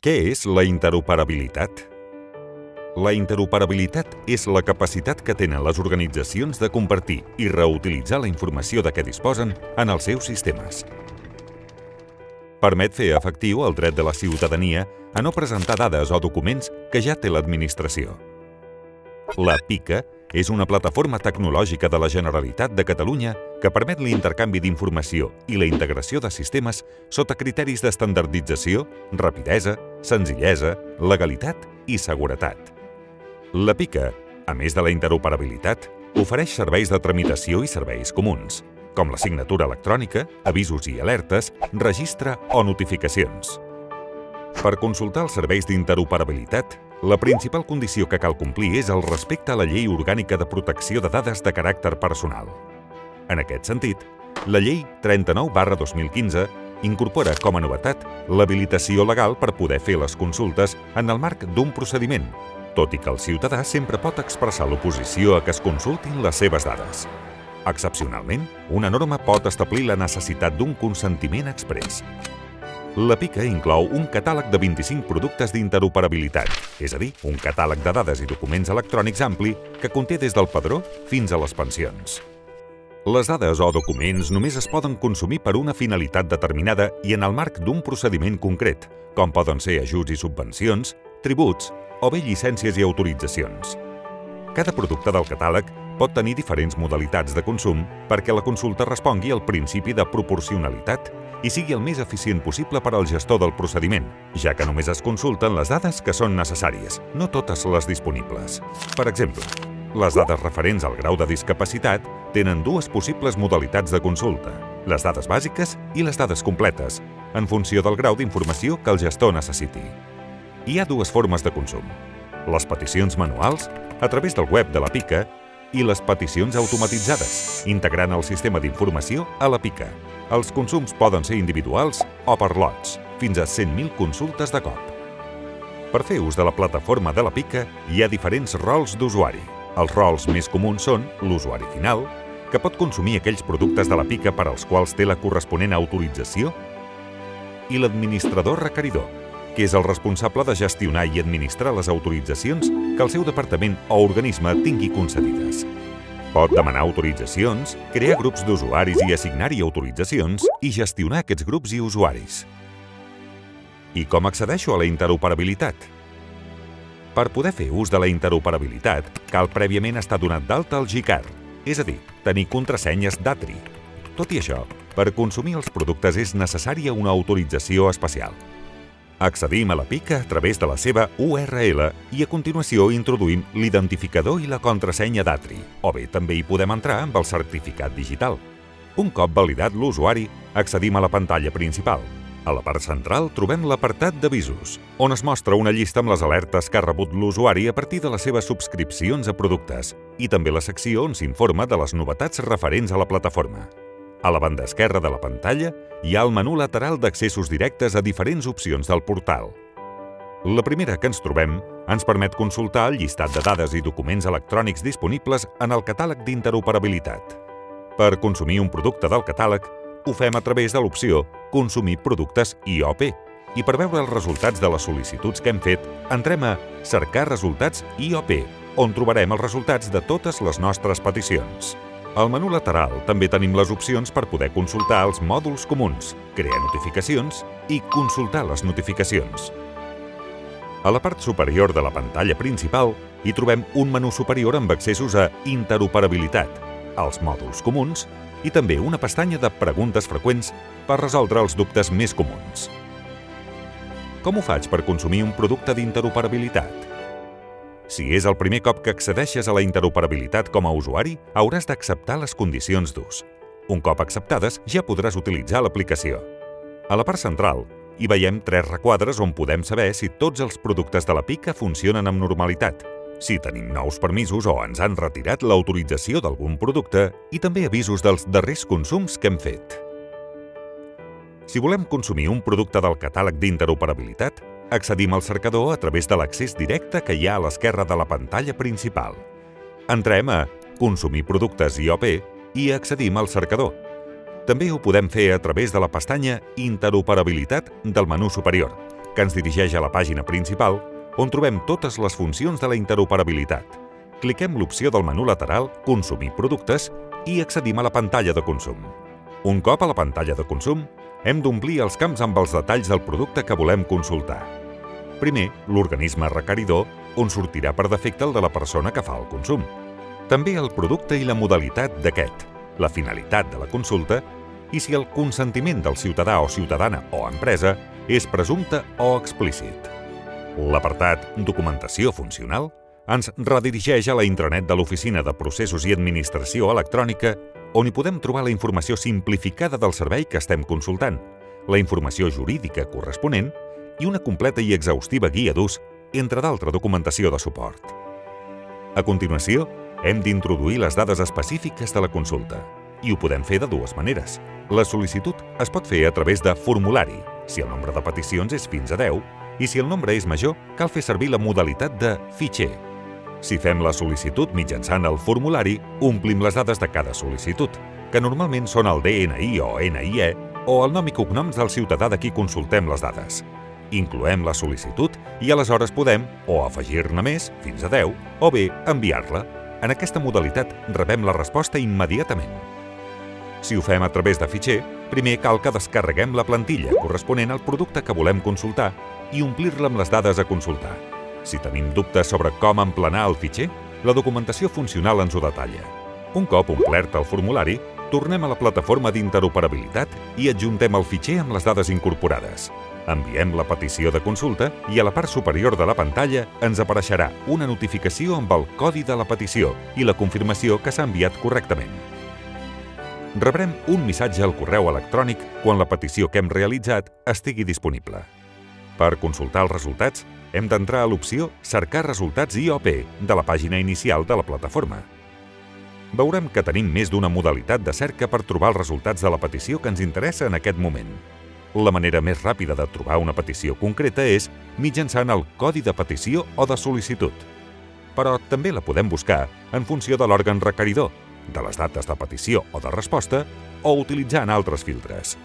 Què és la interoperabilitat? La interoperabilitat és la capacitat que tenen les organitzacions de compartir i reutilitzar la informació de què disposen en els seus sistemes. Permet fer efectiu el dret de la ciutadania a no presentar dades o documents que ja té l'administració. La PICA és una plataforma tecnològica de la Generalitat de Catalunya que permet l'intercanvi d'informació i la integració de sistemes sota criteris d'estandardització, rapidesa, senzillesa, legalitat i seguretat. La PICA, a més de la interoperabilitat, ofereix serveis de tramitació i serveis comuns, com la signatura electrònica, avisos i alertes, registre o notificacions. Per consultar els serveis d'interoperabilitat, la principal condició que cal complir és el respecte a la Llei Orgànica de Protecció de Dades de Caràcter Personal. En aquest sentit, la Llei 39 2015 incorpora com a novetat l'habilitació legal per poder fer les consultes en el marc d'un procediment, tot i que el ciutadà sempre pot expressar l'oposició a que es consultin les seves dades. Excepcionalment, una norma pot establir la necessitat d'un consentiment express. La PICA inclou un catàleg de 25 productes d'interoperabilitat, és a dir, un catàleg de dades i documents electrònics ampli que conté des del padró fins a les pensions. Les dades o documents només es poden consumir per una finalitat determinada i en el marc d'un procediment concret, com poden ser ajuts i subvencions, tributs o bé llicències i autoritzacions. Cada producte del catàleg pot tenir diferents modalitats de consum perquè la consulta respongui al principi de proporcionalitat i sigui el més eficient possible per al gestor del procediment, ja que només es consulten les dades que són necessàries, no totes les disponibles. Per exemple, les dades referents al grau de discapacitat tenen dues possibles modalitats de consulta, les dades bàsiques i les dades completes, en funció del grau d'informació que el gestor necessiti. Hi ha dues formes de consum. Les peticions manuals, a través del web de la PICA, i les peticions automatitzades, integrant el sistema d'informació a la PICA. Els consums poden ser individuals o per lots, fins a 100.000 consultes de cop. Per fer ús de la plataforma de la PICA hi ha diferents rols d'usuari. Els rols més comuns són l'usuari final, que pot consumir aquells productes de la PICA per als quals té la corresponent autorització, i l'administrador requeridor, que és el responsable de gestionar i administrar les autoritzacions que el seu departament o organisme tingui concedides. Pot demanar autoritzacions, crear grups d'usuaris i assignar-hi autoritzacions i gestionar aquests grups i usuaris. I com accedeixo a la interoperabilitat? Per poder fer ús de la interoperabilitat, cal prèviament estar donat d'alta al GICAR, és a dir, tenir contrasenyes d'ATRI. Tot i això, per consumir els productes és necessària una autorització especial. Accedim a la PICA a través de la seva URL i a continuació introduïm l'identificador i la contrasenya d'Atri, o bé també hi podem entrar amb el certificat digital. Un cop validat l'usuari, accedim a la pantalla principal. A la part central trobem l'apartat d'avisos, on es mostra una llista amb les alertes que ha rebut l'usuari a partir de les seves subscripcions a productes i també la secció on s'informa de les novetats referents a la plataforma. A la banda esquerra de la pantalla hi ha el menú lateral d'accessos directes a diferents opcions del portal. La primera que ens trobem ens permet consultar el llistat de dades i documents electrònics disponibles en el catàleg d'interoperabilitat. Per consumir un producte del catàleg, ho fem a través de l'opció Consumir productes IOP i per veure els resultats de les sol·licituds que hem fet, entrem a Cercar resultats IOP, on trobarem els resultats de totes les nostres peticions. Al menú lateral també tenim les opcions per poder consultar els mòduls comuns, crear notificacions i consultar les notificacions. A la part superior de la pantalla principal hi trobem un menú superior amb accessos a interoperabilitat, als mòduls comuns i també una pestanya de preguntes freqüents per resoldre els dubtes més comuns. Com ho faig per consumir un producte d'interoperabilitat? Si és el primer cop que accedeixes a la interoperabilitat com a usuari, hauràs d'acceptar les condicions d'ús. Un cop acceptades, ja podràs utilitzar l'aplicació. A la part central, hi veiem tres requadres on podem saber si tots els productes de la PICA funcionen amb normalitat, si tenim nous permisos o ens han retirat l'autorització d'algun producte i també avisos dels darrers consums que hem fet. Si volem consumir un producte del catàleg d'interoperabilitat, Accedim al cercador a través de l'accés directe que hi ha a l'esquerra de la pantalla principal. Entrem a Consumir productes IOP i accedim al cercador. També ho podem fer a través de la pestanya Interoperabilitat del menú superior. que ens dirigeix a la pàgina principal, on trobem totes les funcions de la interoperabilitat. Cliquem l'opció del menú lateral Consumir productes i accedim a la pantalla de consum. Un cop a la pantalla de consum, hem d'omplir els camps amb els detalls del producte que volem consultar. Primer, l'organisme requeridor, on sortirà per defecte el de la persona que fa el consum. També el producte i la modalitat d'aquest, la finalitat de la consulta i si el consentiment del ciutadà o ciutadana o empresa és presumpte o explícit. L'apartat Documentació funcional ens redirigeix a la intranet de l'Oficina de Processos i Administració Electrònica on hi podem trobar la informació simplificada del servei que estem consultant, la informació jurídica corresponent i una completa i exhaustiva guia d'ús, entre d'altra documentació de suport. A continuació, hem d'introduir les dades específiques de la consulta. I ho podem fer de dues maneres. La sol·licitud es pot fer a través de formulari, si el nombre de peticions és fins a 10, i si el nombre és major, cal fer servir la modalitat de fitxer. Si fem la sol·licitud mitjançant el formulari, omplim les dades de cada sol·licitud, que normalment són el DNI o NIE o el nom i cognoms del ciutadà de qui consultem les dades. Incloem la sol·licitud i aleshores podem o afegir-ne més, fins a 10, o bé enviar-la, en aquesta modalitat rebem la resposta immediatament. Si ho fem a través de fitxer, primer cal que descarreguem la plantilla corresponent al producte que volem consultar i omplir-la amb les dades a consultar. Si tenim dubtes sobre com emplenar el fitxer, la documentació funcional ens ho detalla. Un cop omplert el formulari, tornem a la plataforma d'interoperabilitat i adjuntem el fitxer amb les dades incorporades. Enviem la petició de consulta i a la part superior de la pantalla ens apareixerà una notificació amb el codi de la petició i la confirmació que s'ha enviat correctament. Rebrem un missatge al correu electrònic quan la petició que hem realitzat estigui disponible. Per consultar els resultats, hem d'entrar a l'opció Cercar resultats IOP de la pàgina inicial de la plataforma. Veurem que tenim més d'una modalitat de cerca per trobar els resultats de la petició que ens interessa en aquest moment. La manera més ràpida de trobar una petició concreta és mitjançant el codi de petició o de sol·licitud. Però també la podem buscar en funció de l'òrgan requeridor, de les dates de petició o de resposta, o utilitzant altres filtres.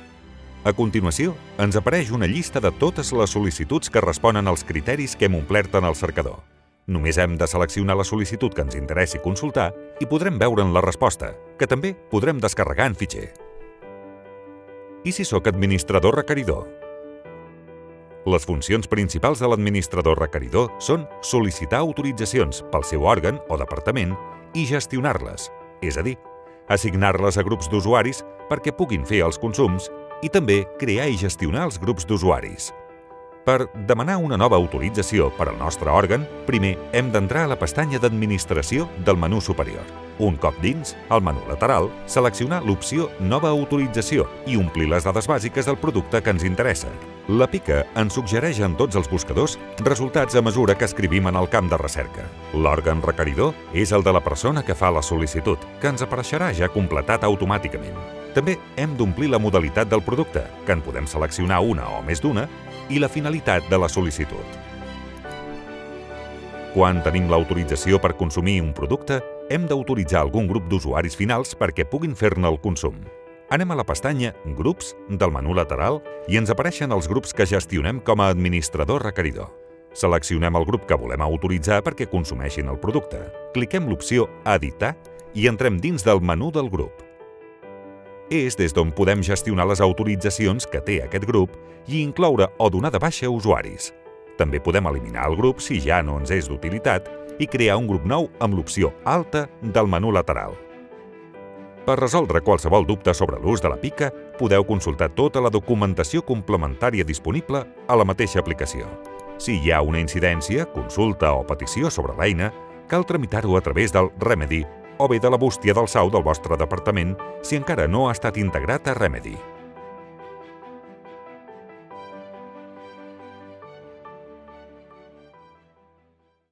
A continuació, ens apareix una llista de totes les sol·licituds que responen als criteris que hem omplert en el cercador. Només hem de seleccionar la sol·licitud que ens interessi consultar i podrem veure'n la resposta, que també podrem descarregar en fitxer. I si sóc administrador requeridor? Les funcions principals de l'administrador requeridor són sol·licitar autoritzacions pel seu òrgan o departament i gestionar-les, és a dir, assignar-les a grups d'usuaris perquè puguin fer els consums i també crear i gestionar els grups d'usuaris. Per demanar una nova autorització per al nostre òrgan, primer hem d'entrar a la pestanya d'Administració del menú superior. Un cop dins, al menú lateral, seleccionar l'opció Nova autorització i omplir les dades bàsiques del producte que ens interessa. La pica ens suggereix en tots els buscadors resultats a mesura que escrivim en el camp de recerca. L'òrgan requeridor és el de la persona que fa la sol·licitud, que ens apareixerà ja completat automàticament. També hem d'omplir la modalitat del producte, que en podem seleccionar una o més d'una, i la finalitat de la sol·licitud. Quan tenim l'autorització per consumir un producte, hem d'autoritzar algun grup d'usuaris finals perquè puguin fer-ne el consum. Anem a la pestanya Grups del menú lateral i ens apareixen els grups que gestionem com a administrador requeridor. Seleccionem el grup que volem autoritzar perquè consumeixin el producte. Cliquem l'opció Editar i entrem dins del menú del grup. És des d'on podem gestionar les autoritzacions que té aquest grup i incloure o donar de baixa usuaris. També podem eliminar el grup si ja no ens és d'utilitat i crear un grup nou amb l'opció Alta del menú lateral. Per resoldre qualsevol dubte sobre l'ús de la pica, podeu consultar tota la documentació complementària disponible a la mateixa aplicació. Si hi ha una incidència, consulta o petició sobre l'eina, cal tramitar-ho a través del Remedy o bé de la bústia del SAU del vostre departament si encara no ha estat integrat a Remedy.